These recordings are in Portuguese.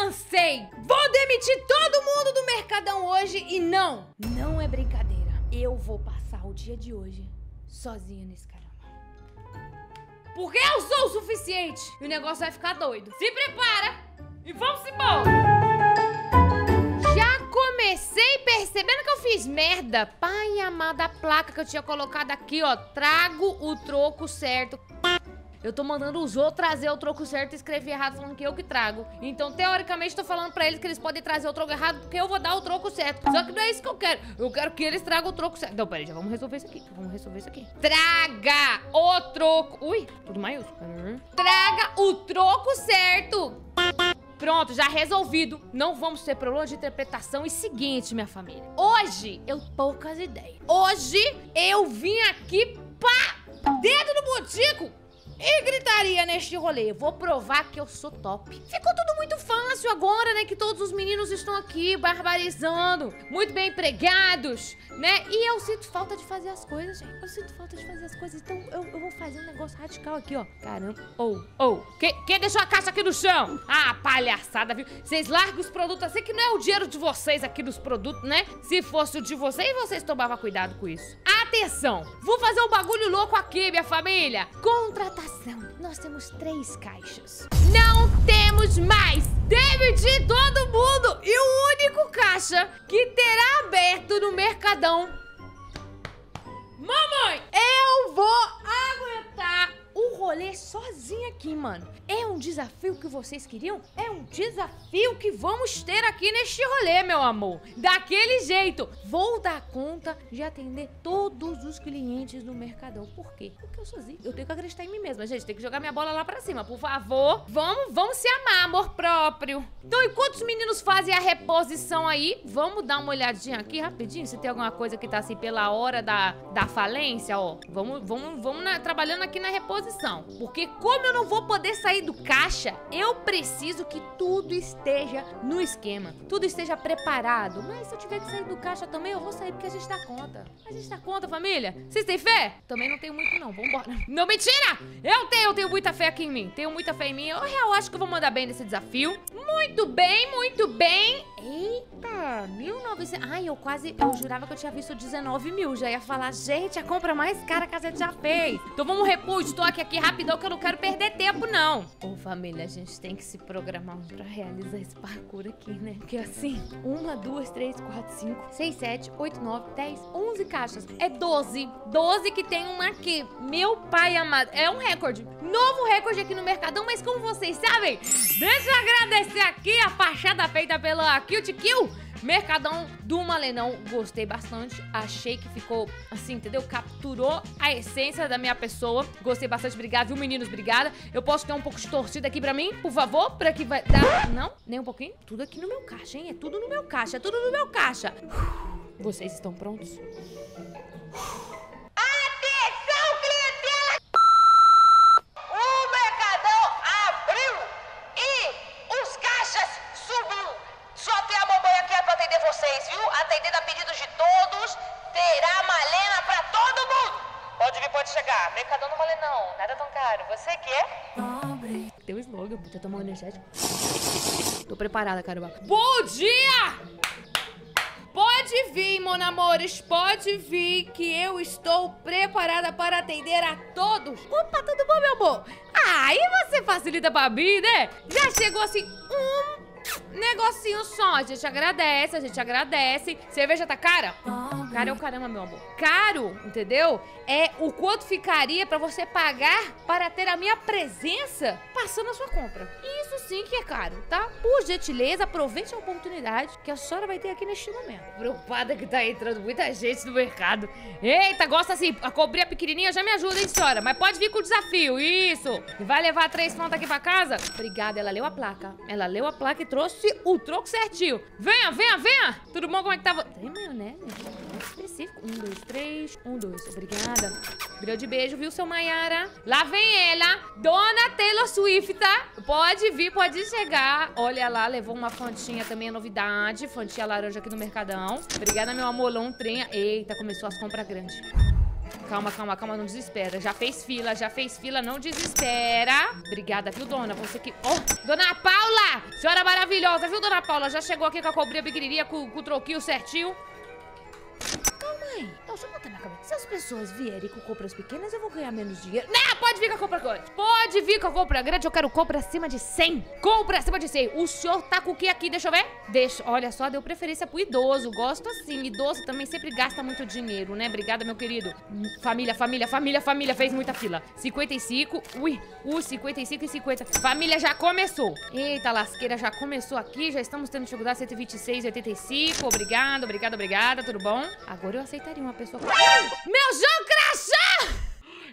cansei! Vou demitir todo mundo do Mercadão hoje e não, não é brincadeira. Eu vou passar o dia de hoje sozinha nesse caramba. Porque eu sou o suficiente e o negócio vai ficar doido. Se prepara e vamos embora! Já comecei percebendo que eu fiz merda. Pai amado, a placa que eu tinha colocado aqui, ó. Trago o troco certo. Eu tô mandando os outros trazer o troco certo e escrevi errado falando que eu que trago. Então, teoricamente, tô falando pra eles que eles podem trazer o troco errado porque eu vou dar o troco certo. Só que não é isso que eu quero. Eu quero que eles tragam o troco certo. Então, peraí, já vamos resolver isso aqui. Vamos resolver isso aqui. Traga o troco. Ui, tudo maiúsculo. Hum. Traga o troco certo. Pronto, já resolvido. Não vamos ter problema de interpretação. E seguinte, minha família. Hoje, eu poucas ideias. Hoje, eu vim aqui, pá, dedo no botico e gritaria neste rolê. Vou provar que eu sou top. Ficou tudo muito fácil agora, né? Que todos os meninos estão aqui barbarizando, muito bem empregados, né? E eu sinto falta de fazer as coisas, gente. Eu sinto falta de fazer as coisas. Então eu, eu vou fazer um negócio radical aqui, ó. Caramba. Ou, oh, ou. Oh. Quem, quem deixou a caixa aqui no chão? Ah, palhaçada, viu? Vocês largam os produtos assim que não é o dinheiro de vocês aqui dos produtos, né? Se fosse o de vocês, vocês tomavam cuidado com isso. Atenção! Vou fazer um bagulho louco aqui, minha família. Contratação nós temos três caixas. Não temos mais! Demitir todo mundo! E o único caixa que terá aberto no Mercadão. Sozinha aqui, mano. É um desafio que vocês queriam? É um desafio que vamos ter aqui neste rolê, meu amor. Daquele jeito. Vou dar conta de atender todos os clientes do Mercadão. Por quê? Porque eu sozinho. Eu tenho que acreditar em mim mesma, gente. Tem que jogar minha bola lá pra cima, por favor. Vamos, vamos se amar, amor próprio. Então, enquanto os meninos fazem a reposição aí, vamos dar uma olhadinha aqui rapidinho, se tem alguma coisa que tá assim pela hora da, da falência, ó. Vamos, vamos, vamos na, trabalhando aqui na reposição posição. Porque como eu não vou poder sair do caixa, eu preciso que tudo esteja no esquema. Tudo esteja preparado. Mas se eu tiver que sair do caixa também, eu vou sair porque a gente dá conta. A gente dá conta, família. Vocês têm fé? Também não tenho muito não. Vambora. Não, mentira! Eu tenho, eu tenho muita fé aqui em mim. Tenho muita fé em mim. Eu real acho que eu vou mandar bem nesse desafio. Muito bem, muito bem. Eita, 1900... Ai, eu quase... Eu jurava que eu tinha visto 19 mil. Já ia falar, gente, a compra mais cara que a gente já fez. Então vamos repor. Estou aqui aqui rapidão que eu não quero perder tempo, não. Ô, família, a gente tem que se programar pra realizar esse parkour aqui, né? Porque assim, uma, duas, três, quatro, cinco, seis, sete, oito, nove, dez, onze caixas. É doze. Doze que tem uma aqui. Meu pai amado. É um recorde. Novo recorde aqui no Mercadão, mas como vocês sabem, deixa eu agradecer aqui a fachada feita pela Cute Kill. Mercadão do Malenão, gostei bastante. Achei que ficou assim, entendeu? Capturou a essência da minha pessoa. Gostei bastante, obrigada, viu, meninos? Obrigada. Eu posso ter um pouco de torcida aqui pra mim, por favor? Pra que vai dar... Não? Nem um pouquinho? Tudo aqui no meu caixa, hein? É tudo no meu caixa, é tudo no meu caixa. Vocês estão prontos? atendendo a pedidos de todos, terá malena pra todo mundo. Pode vir, pode chegar. Mercadão no malenão, nada tão caro. Você quer? Um slogan, vou tomar um energético. Tô preparada, caramba. Bom dia! Pode vir, mon amores, pode vir que eu estou preparada para atender a todos. Opa, tudo bom, meu amor? Ah, aí você facilita pra mim, né? Já chegou assim um negocinho só. A gente agradece, a gente agradece. Cerveja tá cara? Caro é o caramba, meu amor. Caro, entendeu? É o quanto ficaria pra você pagar para ter a minha presença passando a sua compra. Isso sim que é caro, tá? Por gentileza, aproveite a oportunidade que a senhora vai ter aqui neste momento. Preocupada que tá entrando muita gente no mercado. Eita, gosta assim, a cobrinha pequenininha já me ajuda, hein, senhora? Mas pode vir com o desafio, isso. E vai levar três contas aqui pra casa? Obrigada, ela leu a placa. Ela leu a placa e trouxe o troco certinho. Venha, venha, venha. Tudo bom? Como é que tava? Tem maionese? Específico. Um, dois, três. Um, dois. Obrigada. Grande beijo, viu, seu Maiara? Lá vem ela, Dona Taylor Swift, tá? Pode vir, pode chegar. Olha lá, levou uma fantinha também, é novidade. Fantinha laranja aqui no Mercadão. Obrigada, meu amor, lontrinha. Eita, começou as compras grandes. Calma, calma, calma, não desespera. Já fez fila, já fez fila, não desespera. Obrigada, viu, dona? Você que... Oh, dona Paula! Senhora maravilhosa, viu, dona Paula? Já chegou aqui com a cobrinha pequenininha, com, com o troquinho certinho. Hey! Deixa eu botar minha cabeça. Se as pessoas vierem com compras pequenas, eu vou ganhar menos dinheiro. Não, pode vir com a compra grande. Pode vir com a compra grande. Eu quero compra acima de 100. Compra acima de 100. O senhor tá com o que aqui? Deixa eu ver. Deixa. Olha só, deu preferência pro idoso. Gosto assim. Idoso também sempre gasta muito dinheiro, né? Obrigada, meu querido. Família, família, família, família. Fez muita fila. 55. Ui, uh, 55 e 50. Família já começou. Eita, lasqueira já começou aqui. Já estamos tendo dificuldade. 126 e 85. Obrigado, obrigada, obrigada. Tudo bom? Agora eu aceitaria uma pessoa. Meu João Crachá!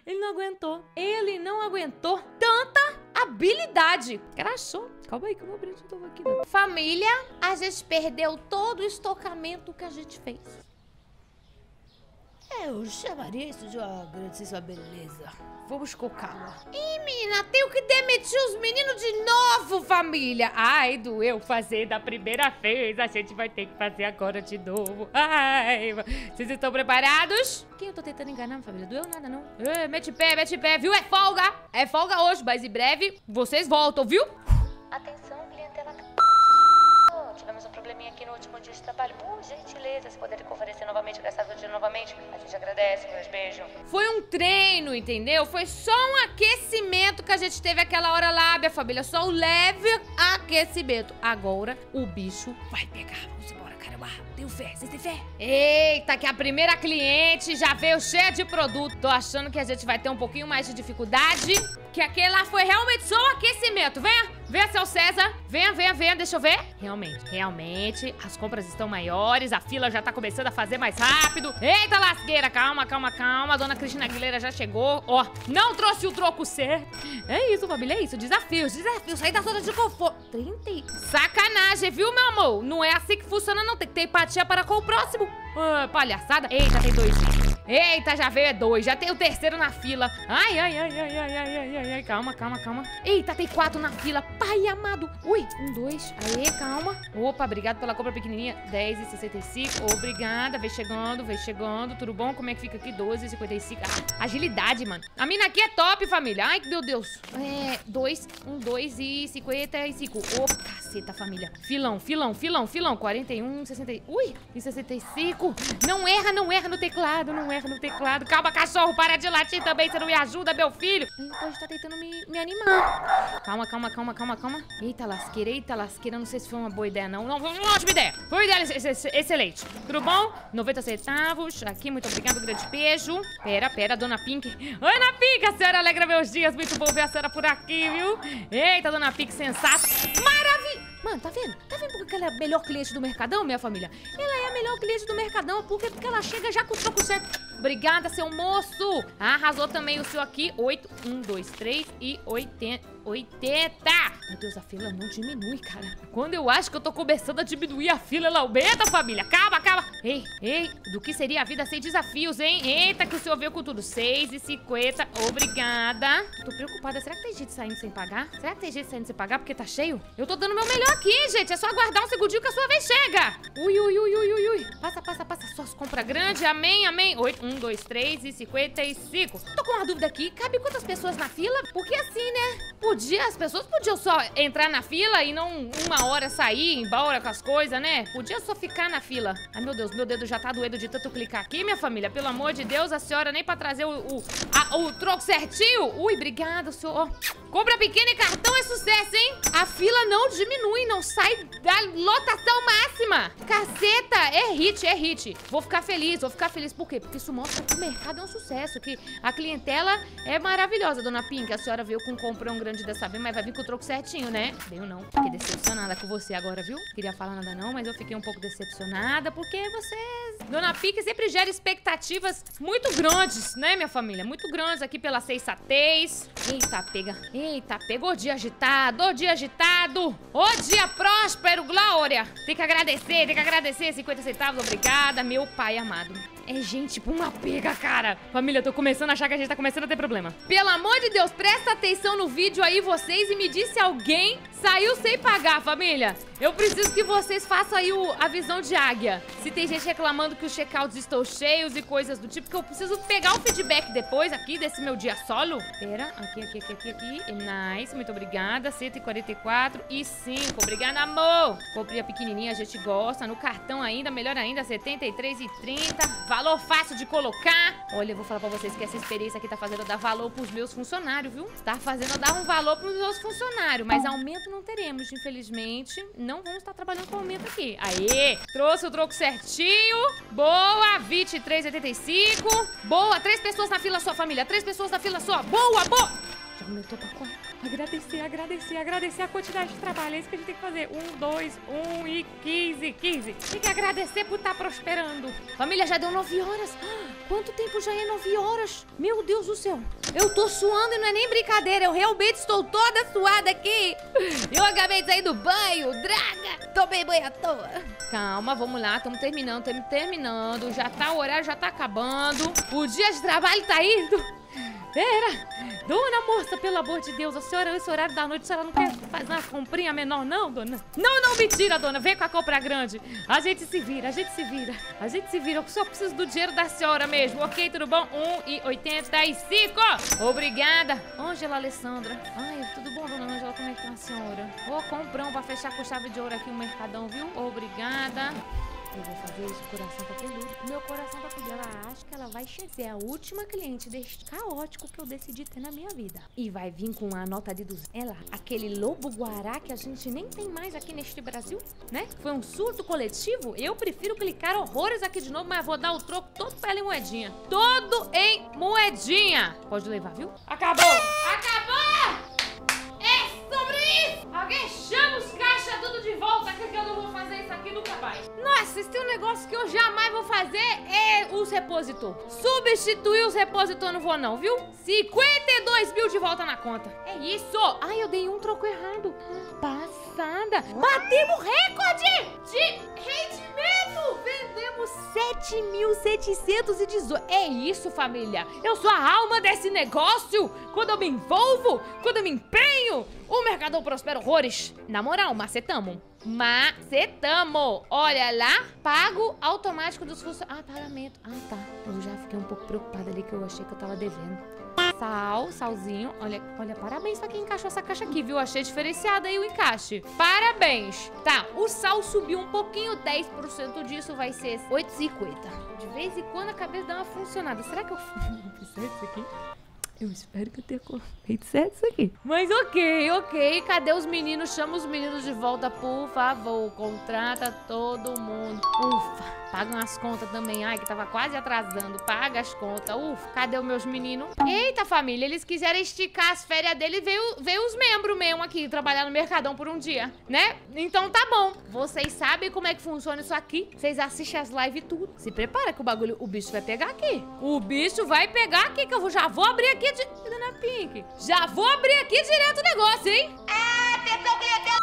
Ele não aguentou. Ele não aguentou tanta habilidade. Crachou. Calma aí que eu vou abrir de novo aqui. Né? Família, a gente perdeu todo o estocamento que a gente fez. Eu chamaria isso de uma grandíssima beleza. Vamos com calma. Ih, menina, tenho que demitir os meninos de novo, família. Ai, doeu fazer da primeira vez. A gente vai ter que fazer agora de novo. Ai, vocês estão preparados? Quem eu tô tentando enganar, família? Doeu nada, não. É, mete pé, mete pé, viu? É folga. É folga hoje, mas em breve vocês voltam, viu? Atenção, clientela. Tivemos um último dia de trabalho. Por gentileza, se puderem conferecer novamente, gastar o dia novamente, a gente agradece. Meus beijos. Foi um treino, entendeu? Foi só um aquecimento que a gente teve aquela hora lá, minha família. Só um leve aquecimento. Agora o bicho vai pegar. Vamos embora, caramba. Tenho fé, vocês têm fé? Eita, que a primeira cliente já veio cheia de produto. Tô achando que a gente vai ter um pouquinho mais de dificuldade. Que aquele lá foi realmente só um aquecimento. Venha, venha, seu César. Venha, venha, venha, deixa eu ver. Realmente, realmente, as compras estão maiores, a fila já tá começando a fazer mais rápido. Eita, lasqueira, calma, calma, calma. A dona Cristina Aguilera já chegou. Ó, não trouxe o troco certo. É isso, família, é isso. Desafios, desafios. Sair da zona de conforto. 30 e... Sacanagem, viu, meu amor? Não é assim que funciona, não. Tem que ter empatia para com o próximo. Ah, palhaçada. Eita, tem dois. Eita, já veio é dois. Já tem o terceiro na fila. Ai, ai, ai, ai, ai, ai, ai, ai, ai. Calma, calma, calma. Eita, tem quatro na fila. Pai amado. Ui, um, dois. Aê, calma. Opa, obrigado pela compra pequenininha. 10 e 65. Obrigada. Vem chegando, vem chegando. Tudo bom? Como é que fica aqui? 12 e 55. Ah, agilidade, mano. A mina aqui é top, família. Ai, meu Deus. É, dois, um, dois e 55. Ô, caceta, família. Filão, filão, filão, filão. 41, 60. Ui, e 65. Não erra, não erra no teclado, não erra no teclado. Calma, cachorro, para de latir também, você não me ajuda, meu filho. Eita, a gente tá tentando me, me animar. Calma, calma, calma, calma, calma. Eita, lasqueira, eita, lasqueira. Não sei se foi uma boa ideia, não. Não, foi uma ótima ideia. Foi ideia ex ex excelente. Tudo bom? 90 centavos. Aqui, muito obrigado, grande beijo. Pera, pera, dona Pink. Dona Pink, a senhora alegra meus dias. Muito bom ver a senhora por aqui, viu? Eita, dona Pink, sensata. Maravilha. Mano, tá vendo? Tá vendo porque ela é a melhor cliente do Mercadão, minha família? Ela é a melhor cliente do Mercadão, porque, porque ela chega já com o troco certo. Obrigada, seu moço. Arrasou também o seu aqui. 8, 1, 2, 3 e 80. 80! Meu Deus, a fila não diminui, cara. Quando eu acho que eu tô começando a diminuir a fila, ela aumenta, família. Calma, calma. Ei, ei, do que seria a vida sem desafios, hein? Eita, que o senhor veio com tudo. 6 e 50. Obrigada. Tô preocupada. Será que tem gente saindo sem pagar? Será que tem gente saindo sem pagar porque tá cheio? Eu tô dando meu melhor aqui, gente. É só aguardar um segundinho que a sua vez chega. Ui, ui, ui, ui, ui, ui. Passa, passa, passa. Só as compras grandes. Amém, amém. 8, 1, 2, 3 e 55. Tô com uma dúvida aqui. Cabe quantas pessoas na fila? Porque assim, né? Podia, as pessoas podiam só entrar na fila e não uma hora sair, ir embora com as coisas, né? Podia só ficar na fila. Ai, meu Deus, meu dedo já tá doendo de tanto clicar aqui, minha família. Pelo amor de Deus, a senhora nem pra trazer o, o, a- o troco certinho. Ui, obrigada, senhor. Compra pequena e cartão é sucesso, hein? A fila não diminui, não sai da lotação máxima. Caceta, é hit, é hit. Vou ficar feliz, vou ficar feliz. Por quê? Porque isso mostra que o mercado é um sucesso, que a clientela é maravilhosa, dona Pink. A senhora veio com um comprão grande dessa vez, mas vai vir com o troco certinho, né? Veio não. Fiquei decepcionada com você agora, viu? Queria falar nada não, mas eu fiquei um pouco decepcionada porque vocês... Dona Pink sempre gera expectativas muito grandes, né, minha família? Muito grandes aqui pela sensatez. Eita, pega. Eita, pegou dia agitado, ô dia agitado. Ô dia próspero, Glória. Tem que agradecer, tem que agradecer. 50 centavos, obrigada, meu pai amado. É gente pra uma pega, cara. Família, eu tô começando a achar que a gente tá começando a ter problema. Pelo amor de Deus, presta atenção no vídeo aí, vocês, e me diz se alguém saiu sem pagar, família. Eu preciso que vocês façam aí o, a visão de águia. Se tem gente reclamando que os checkouts estão cheios e coisas do tipo, que eu preciso pegar o feedback depois aqui desse meu dia solo. Pera, aqui, aqui, aqui, aqui, aqui. Nice, muito obrigada. 144 e 5. Obrigada, amor. Comprei a pequenininha, a gente gosta. No cartão ainda, melhor ainda, 73 e 30. Valor fácil de colocar. Olha, eu vou falar pra vocês que essa experiência aqui tá fazendo dar valor pros meus funcionários, viu? Tá fazendo eu dar um valor pros meus funcionários. Mas aumento não teremos, infelizmente. Não vamos estar trabalhando com aumento aqui. Aê! Trouxe o troco certinho. Boa! 23,85. Boa! Três pessoas na fila só, família. Três pessoas na fila só. Boa, boa! Já aumentou pra quatro. Agradecer, agradecer, agradecer a quantidade de trabalho. É isso que a gente tem que fazer. Um, dois, um e quinze, quinze. Tem que agradecer por estar prosperando. Família, já deu nove horas. Ah, Quanto tempo já é nove horas? Meu Deus do céu. Eu tô suando e não é nem brincadeira. Eu realmente estou toda suada aqui. Eu acabei de sair do banho. Draga. Tomei banho à toa. Calma, vamos lá. Estamos terminando, estamos terminando. Já tá o horário, já tá acabando. O dia de trabalho tá indo. Pera! Dona moça, pelo amor de Deus, a senhora, esse horário da noite, a senhora não quer fazer uma comprinha menor, não, dona? Não, não, mentira, dona. Vem com a compra grande. A gente se vira, a gente se vira. A gente se vira. Eu só preciso do dinheiro da senhora mesmo. Ok, tudo bom? 1,85. Obrigada. Ângela Alessandra. Ai, tudo bom, dona Ângela? Como é que tá a senhora? Ô, comprão pra fechar com chave de ouro aqui o mercadão, viu? Obrigada. Eu vou fazer isso, o coração tá peludo. Meu coração tá peludo. Ela acha que ela vai ser a última cliente deste caótico que eu decidi ter na minha vida. E vai vir com a nota de 200. Ela, aquele lobo guará que a gente nem tem mais aqui neste Brasil, né? Foi um surto coletivo. Eu prefiro clicar horrores aqui de novo, mas vou dar o troco todo pra ela em moedinha. Todo em moedinha. Pode levar, viu? Acabou! Acabou! É sobre isso! Alguém chama os caixas tudo de volta, que eu não vou fazer isso aqui nunca mais. Nossa, se tem um negócio que eu jamais vou fazer é os repositor. Substituir os repositor não vou não, viu? 52 mil de volta na conta. É isso! Ai, eu dei um troco errado. Passada. Batemos recorde de rendimento! Vendemos 7.718. É isso, família. Eu sou a alma desse negócio. Quando eu me envolvo, quando eu me empenho, o mercador prospera horrores. Na moral, macetamo. Macetamo. Olha lá, pago automático dos funcionários. Ah, pagamento. Ah, tá. Eu já fiquei um pouco preocupada ali que eu achei que eu tava devendo. Sal, salzinho. Olha, olha, parabéns pra quem encaixou essa caixa aqui, viu? Achei diferenciado aí o encaixe. Parabéns. Tá, o sal subiu um pouquinho, 10% disso vai ser 8,50. De vez em quando a cabeça dá uma funcionada. Será que eu fiz isso aqui? Eu espero que eu tenha feito certo isso aqui. Mas ok, ok. Cadê os meninos? Chama os meninos de volta, por favor. Contrata todo mundo. Ufa. Pagam as contas também. Ai, que tava quase atrasando. Paga as contas. Ufa. Cadê os meus meninos? Eita, família. Eles quiseram esticar as férias dele e veio, veio os membros mesmo aqui trabalhar no Mercadão por um dia, né? Então tá bom. Vocês sabem como é que funciona isso aqui. Vocês assistem as lives e tudo. Se prepara que o bagulho, o bicho vai pegar aqui. O bicho vai pegar aqui, que eu já vou abrir aqui de... Dona Pink, já vou abrir aqui direto o negócio, hein? Atenção, clientela!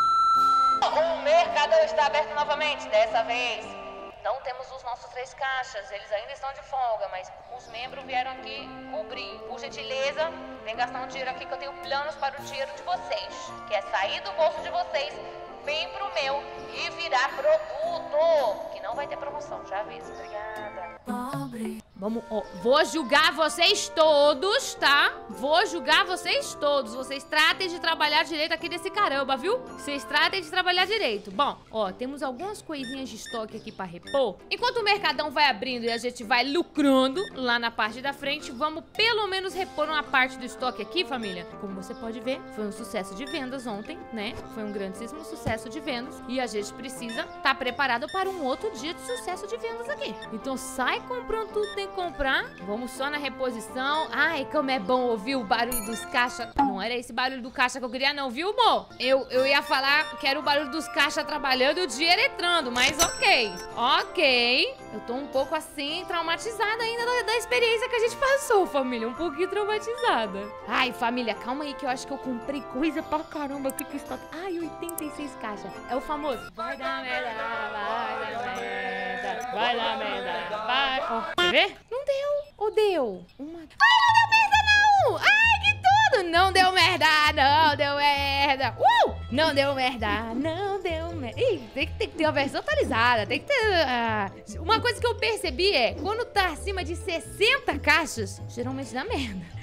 O mercador está aberto novamente, dessa vez. Não temos os nossos três caixas, eles ainda estão de folga, mas os membros vieram aqui cobrir. Por gentileza, vem gastar um dinheiro aqui que eu tenho planos para o dinheiro de vocês. Que é sair do bolso de vocês, vir pro meu e virar produto. Que não vai ter promoção, já aviso. Obrigada. Vamos, ó, vou julgar vocês todos, tá? Vou julgar vocês todos. Vocês tratem de trabalhar direito aqui desse caramba, viu? Vocês tratem de trabalhar direito. Bom, ó, temos algumas coisinhas de estoque aqui pra repor. Enquanto o mercadão vai abrindo e a gente vai lucrando lá na parte da frente, vamos pelo menos repor uma parte do estoque aqui, família. Como você pode ver, foi um sucesso de vendas ontem, né? Foi um grandíssimo sucesso de vendas e a gente precisa estar preparado para um outro dia de sucesso de vendas aqui. Então sai comprando tudo que comprar. Vamos só na reposição. Ai, como é bom ouvir o barulho dos caixas. Não era esse barulho do caixa que eu queria não, viu, amor? Eu, eu ia falar que era o barulho dos caixas trabalhando e o dinheiro entrando, mas ok. Ok. Eu tô um pouco assim, traumatizada ainda da, da experiência que a gente passou, família. Um pouquinho traumatizada. Ai, família, calma aí que eu acho que eu comprei coisa pra caramba aqui que está... Ai, 86 caixas. É o famoso. Vai dar merda, vai dar merda, vai dar merda, vai... Quer ver? Não deu. Ou deu? Uma... Ai, não deu merda não! Ai, que tudo! não deu merda, não deu merda. Uh! Não deu merda, não deu merda. Ih, tem que, tem que ter uma versão atualizada, tem que ter... Uh... Uma coisa que eu percebi é, quando tá acima de 60 caixas, geralmente dá merda.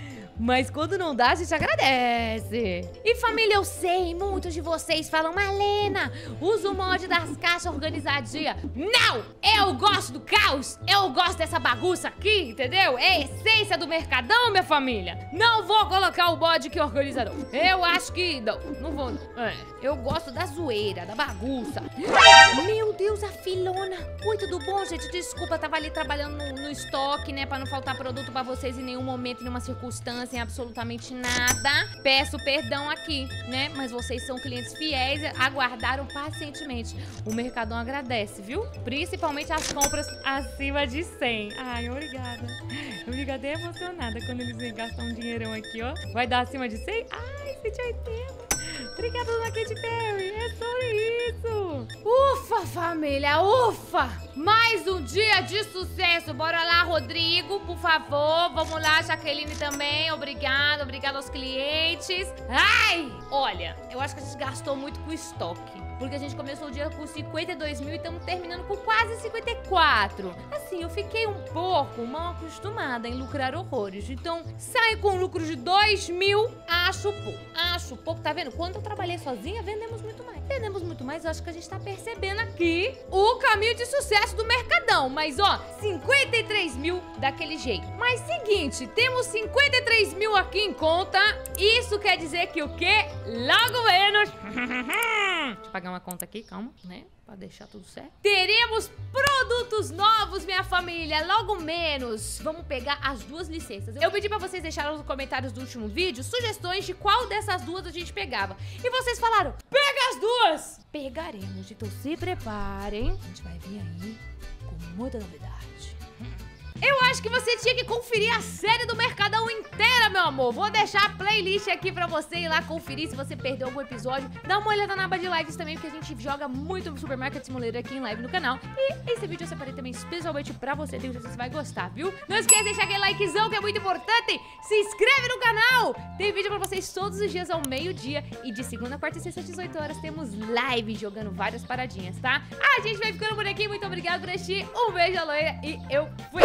Mas quando não dá, a gente agradece. E família, eu sei, muitos de vocês falam, Malena, usa o mod das caixas organizadinha. Não! Eu gosto do caos, eu gosto dessa bagunça aqui, entendeu? É a essência do mercadão, minha família. Não vou colocar o mod que organiza, não. Eu acho que... Não, não vou, não. É, eu gosto da zoeira, da bagunça. Meu Deus, a filona. Oi, tudo bom, gente? Desculpa, tava ali trabalhando no, no estoque, né? Pra não faltar produto pra vocês em nenhum momento, em nenhuma circunstância sem absolutamente nada. Peço perdão aqui, né? Mas vocês são clientes fiéis, aguardaram pacientemente. O Mercadão agradece, viu? Principalmente as compras acima de 100. Ai, obrigada. Eu fico até emocionada quando eles vêm gastar um dinheirão aqui, ó. Vai dar acima de 100? Ai, 180. Obrigada, dona Katy família, ufa. Mais um dia de sucesso. Bora lá, Rodrigo, por favor. Vamos lá, Jaqueline também. Obrigada, obrigada aos clientes. Ai, olha, eu acho que a gente gastou muito com estoque. Porque a gente começou o dia com 52 mil e estamos terminando com quase 54. Assim, eu fiquei um pouco mal acostumada em lucrar horrores. Então, sai com lucro de 2 mil, acho pouco. Acho pouco, tá vendo? Quando eu trabalhei sozinha, vendemos muito mais. Vendemos muito mais, eu acho que a gente tá percebendo aqui o caminho de sucesso do Mercadão. Mas, ó, 53 mil daquele jeito. Mas, seguinte, temos 53 mil aqui em conta. Isso quer dizer que o quê? Logo menos... Deixa eu pagar uma conta aqui, calma, né? Pra deixar tudo certo. Teremos produtos novos, minha família, logo menos. Vamos pegar as duas licenças. Eu pedi pra vocês deixarem nos comentários do último vídeo sugestões de qual dessas duas a gente pegava. E vocês falaram, pega as duas! Pegaremos, então se preparem. A gente vai vir aí com muita novidade. Eu acho que você tinha que conferir a série do Mercadão inteira, meu amor. Vou deixar a playlist aqui pra você ir lá conferir se você perdeu algum episódio. Dá uma olhada na aba de lives também, porque a gente joga muito Supermarket Simulator aqui em live no canal. E esse vídeo eu separei também especialmente pra você. Tenho certeza que você vai gostar, viu? Não esqueça de deixar aquele likezão, que é muito importante. Se inscreve no canal. Tem vídeo pra vocês todos os dias ao meio-dia. E de segunda, quarta e sexta, às 18 horas, temos live jogando várias paradinhas, tá? A gente vai ficando por aqui. Muito obrigado por assistir. Um beijo, loira. E eu fui.